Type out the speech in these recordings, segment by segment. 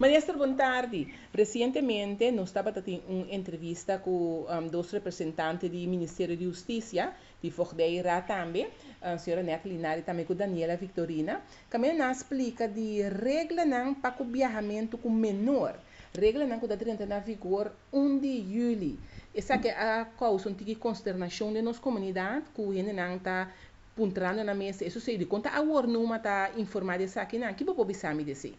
Ministro, boa tarde. Recentemente, nós estava tendo uma entrevista com um, dois representantes do Ministério de Justiça, de Fordeira também, a senhora Neto Linari também com Daniela Victorina, que nos explica de regra não para o viajamento com menor. Regra não que está entrando em vigor 1 de julho. Essa que é a causa de consternação de nossa comunidade, que o não está puntrando na mesa. Isso se de conta a não está informada isso aqui, não. Que pensar me dizer?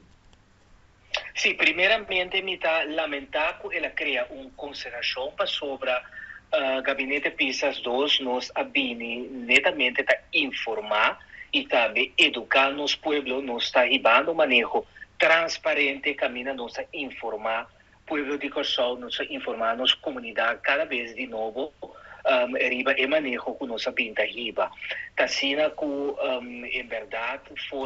Sim, primeiramente me está lamentando que ela cria uma consideração sobre uh, gabinete PISAS 2 nos abine netamente para informar e também educar nos pueblos, nos está ribando manejo transparente, caminha nos informar pueblo de Corsol, nos informar nos comunidade cada vez de novo um, riba e manejo com nossa pinta riba. Tassina que, um, em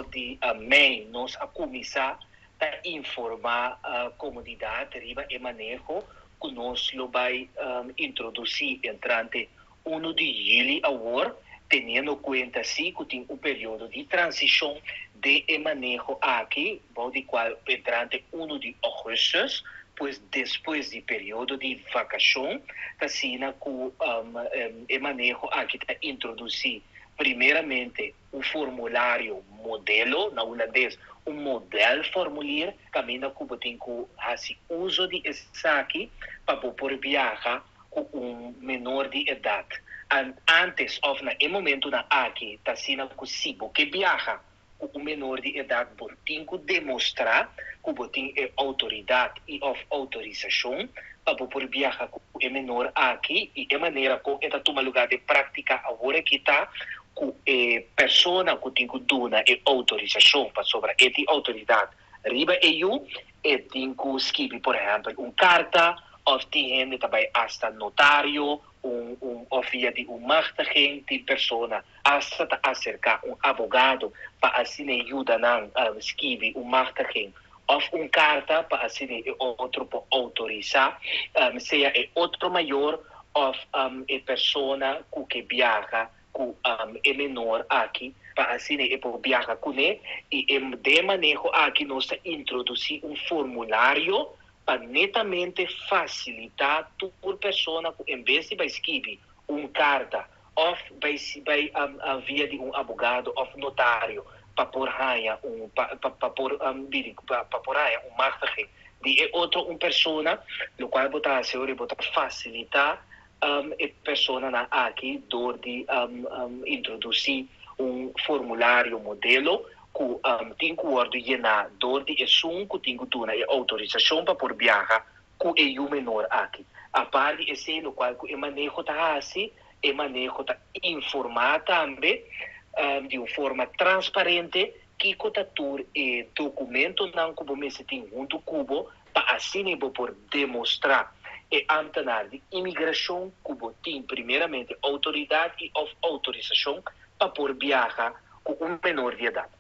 de mãe nos a começar a informar a comunidade riba e manejo que nós vai um, introduzir entrante 1 de julho agora, tendo em conta sim que tem um período de transição de manejo aqui, de qual entrante 1 de agosto, pois depois do período de vacação, assim que um, um, manejo aqui está introduzir primeiramente o formulário modelo na holandês um modelo formulário caminha que tem que fazer uso de aqui para poder viajar com um menor de idade. Antes ou na momento na aqui está sendo possível que viaja com um menor de idade tem que demonstrar que tem autoridade e autorização para poder viajar com o menor aqui e a maneira como está toma lugar de prática agora que está com a pessoa que tem que dar a autorização para sobre essa autoridade riba eu e que escrever por exemplo uma carta ou tem também hasta notário um, um, ou via de uma machtiging de pessoa hasta acercar um advogado para assim ajudar a escrever um machtiging ou uma carta para assim outro para autorizar um, seja outro maior ou um, a pessoa que viaja com um, menor aqui para assim é para viajar com ele e de maneira aqui nós introduzir um formulário para netamente facilitar por pessoa em vez de escrever uma carta ou vai vai um, via de um advogado ou notário para por raia um para por um para por raia um marketing de outro uma pessoa no qual botar seguro botar facilitar um, a pessoa na aqui dor de um, um, introduzir um formulário modelo que um, tem que ordenar dor de assunto que tem que dar autorização para por viajar com o menor aqui. A parte esse no qual o manejo está assim, o manejo está informar também um, de uma forma transparente que cotatur e documento não como me se tem junto cubo para assim por demonstrar e antenar de imigração cubo tem primeiramente autoridade e autorização para por viajar com um menor de idade.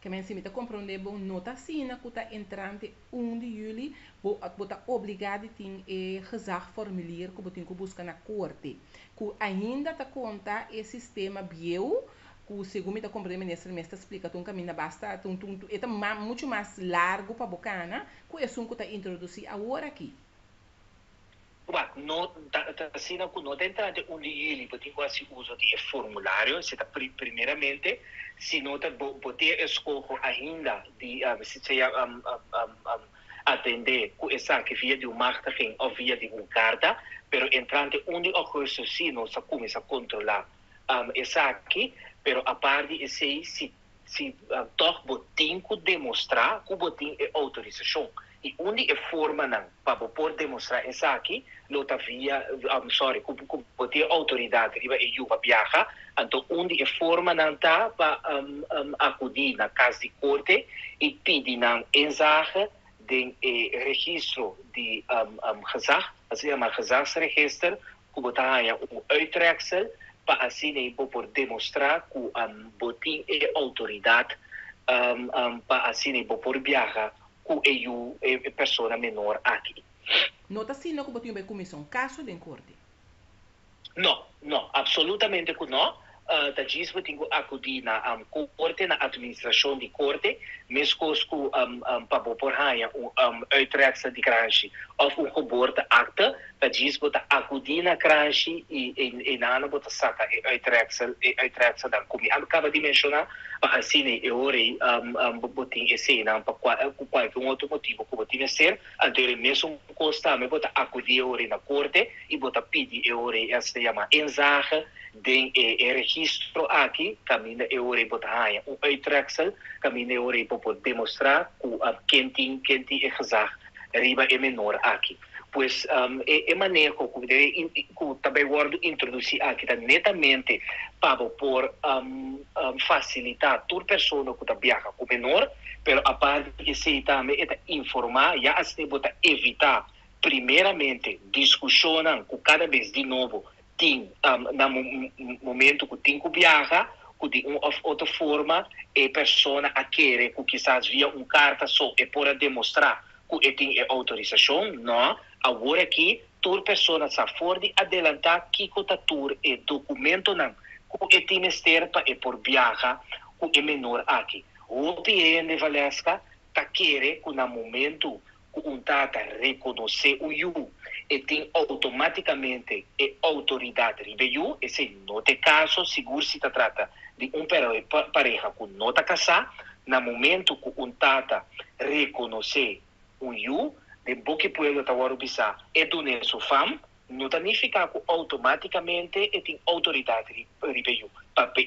Que men simita compreender bom nota assina que está entrante 1 de julho, bo está obrigado a ter e gezag formulier que tem que buscar na corte. Que ainda está conta e sistema bio que segundo está compreender ministro me está explicando um caminho basta um um é muito mais largo para bocana que é um que está introduzir agora aqui. Bom, no, ta, ta, assina que não entra de um dia porque quase uso de formulário, se está primeiramente, se não está poder escolher ainda de uh, se seja um, um, um, atender com que via de um marketing ou via de uma carta, pero entrante um de agosto se não se começa a controlar um, essa aqui, pero a parte esse se se uh, toch que demonstrar que botim é autorização e onde é forma não para poder demonstrar isso aqui lota via I'm sorry com com ter autoridade riba e eu viaja então onde é forma não tá para um, um, acudir na casa de corte e pedir não enzage de eh, registro de um, um gezag é uma gezagsregister que botar um uittreksel para assim poder demonstrar que um, botim é autoridade um, um, para assim poder com eu é pessoa menor aqui. Nota se não que tem comissão caso de corte? Não, não, absolutamente que não. Uh, da GISBA tinha acudir na um, corte, na administração de corte, mesmo que um, um, para por raia um, um, uitreksel de cranche ou um geboorte acta, da GISBA ta acudir na cranche e, e, e na ano bota saca uitreksel, uitreksel da como acaba de mencionar, assim eu orei um, um, botin esse não para qualquer outro motivo que botin ser, anterior mesmo costa, me bota acudir ore na corte e bota pedir ore essa chama enzage den e, e registro aqui, caminha e ore bota haia, um uitreksel, caminha e ore para demonstrar que uh, quem tem, quem tem é gezag, riba é menor aqui. Pois é, é maneira que também word introduzir aqui tá netamente para por um, um, facilitar toda pessoa que viaja com menor, pero a parte que se também é informar, já assim evitar primeiramente discussionam com cada vez de novo tem um, no momento que tem que viajar que de uma outra forma a pessoa a querer que quizás via um carta só e para demonstrar que tem autorização não? Agora aqui toda pessoa está fora de adelantar que o tour e documento não? Que tem esterpa e por viajar que é menor aqui. O PN Valesca está querer que no momento um data reconhecer o IU e tem automaticamente a autoridade ribeyu, esse não tem caso, seguro se trata de um pareja que não está casado, no momento que um tata reconhecer o IU, de pueblo tawaro bisa e do neso fam, não significa que automaticamente e tem autoridade ribeyu.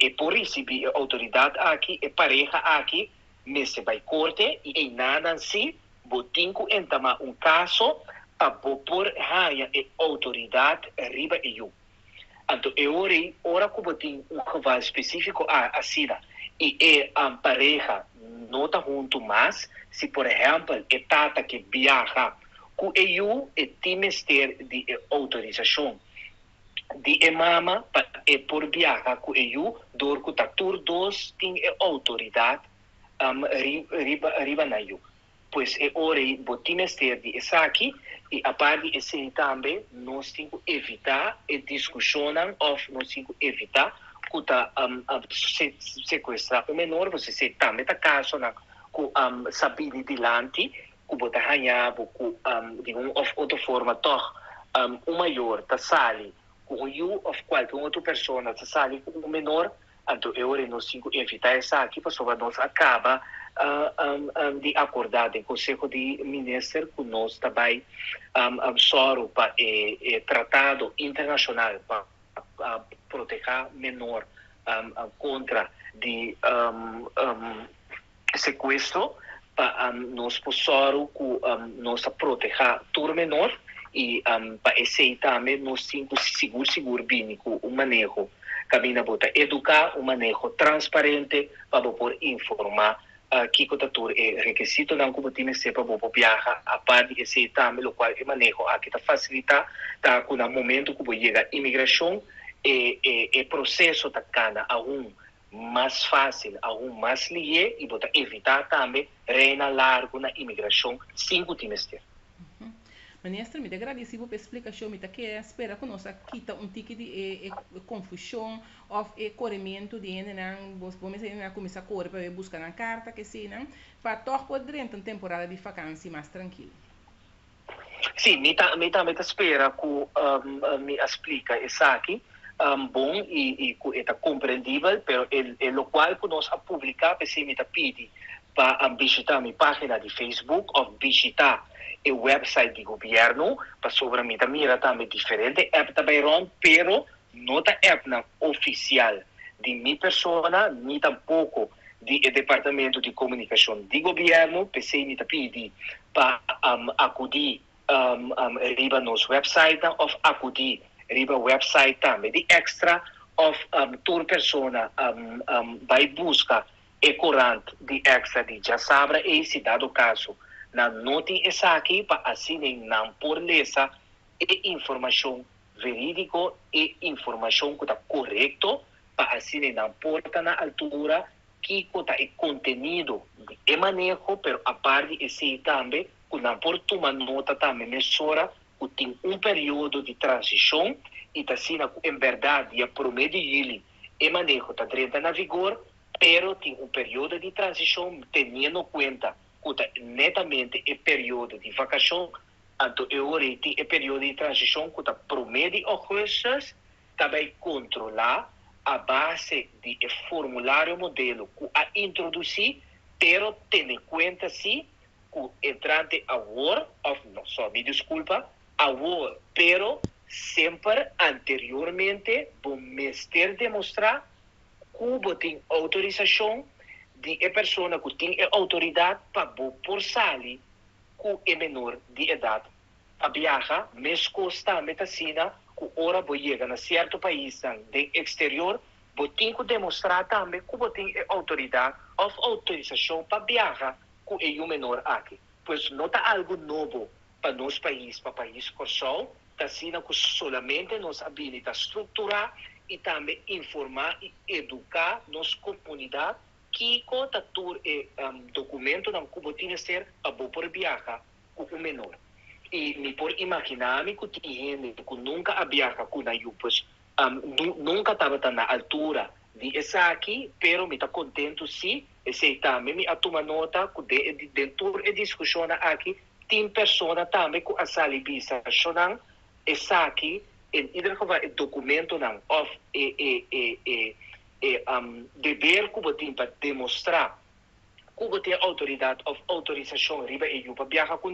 E por receber autoridade aqui, e pareja aqui, nesse vai corte e nada assim, botinco entama um caso a por raia e autoridade riba e eu. Então, eu orei, ora que botin um cavalo específico a, a sida e é a pareja não está junto mais, se por exemplo é tata que viaja, que eu é timester de autorização de emama é por viajar que eu dor que tá todos tem autoridade um, riba riba na eu pois é hora de botimester de essa aqui e a parte de também nós temos que evitar e discussão ou nós temos que evitar que tá um, se, sequestrar o menor você se também está caso na que um, de dilante que botar ganhar que um, de uma outra forma toch um, o maior tá sali com o of qualquer outra pessoa tá sali com o menor então eu que evitar essa aqui para nós acaba um, um, de acordar em Conselho de Ministros que nós também um, um, para é, é, tratado internacional para proteger menor um, contra de sequestro para um, nós que um, nós proteger todo menor e para esse também nós temos seguro seguro bem o manejo caminha bota educar o manejo transparente para poder informar uh, kiko tatur e requisito ng kubutime sepa bobo viaja a par de esse tame lo qual e manejo aqui tá facilita tá com o momento que chega imigração e, e, e processo tá cana a um mais fácil, a um mais lié e botar evitar também reina largo na imigração cinco trimestres. Ministro, me agradeço por explicação, que espera que nós quita um tique de e, e, confusão ou e corrimento de não, vamos dizer, começar a correr para buscar na carta que sim, não, para tornar durante uma temporada de vacância mais tranquilo. Sim, me tá, tá, me tá espera que me explica isso aqui. Um, bom e, e, e tá compreendível, pero el, el, que nós a publicar, se tá para visitar minha página de Facebook ou visitar o website do governo, para sobre mim também também diferente, app também ron, pero não é app na oficial de minha pessoa, nem tampouco de departamento de comunicação do governo, pensei me pedir para um, acudir um, um, riba nos website ou acudir riba website também de extra of um, toda pessoa um, um, vai buscar e corante de extra de já sabra e se dado caso na noti essa aqui para assim não por lesa e informação verídico e informação que está correto para assim não porta na altura que está o conteúdo e manejo, pero a parte esse também que não por tomar nota também mesura que tem um período de transição e está assim em verdade a prometer ele e manejo está dentro na vigor, pero tem um período de transição tendo em conta que netamente é período de vacação, então eu tem é período de transição que promete coisas, também controlar a base de formulário modelo que a introduzir, pero tendo em conta sim que entrante a war, of, não só me desculpa, a war, pero sempre anteriormente vou mestre demonstrar que tem autorização de a pessoa que tem autoridade para por sali que é menor de idade. A viajar, mesmo custa a medicina, que ora vou chegar a certo país de exterior, vou ter que demonstrar também que tem autoridade ou autorização para viajar que é o menor aqui. Pois não está algo novo para nosso país, para o país Corsol, está sendo que solamente nos habilita a estruturar e também informar e educar nossa comunidade que conta tur é um, documento não como tinha ser a boa por viajar com o menor. E me por imaginar me que tinha gente que nunca viaja com a pois um, nunca estava na altura de essa aqui pero me está contento sim esse também me atoma nota que de, de, dentro da discussão aqui tem pessoa também que a salibisa chorando essa aqui in ieder geval documento não of e e e e, e um, dever que tem para demonstrar que tem autoridade ou autorização riba e para viajar com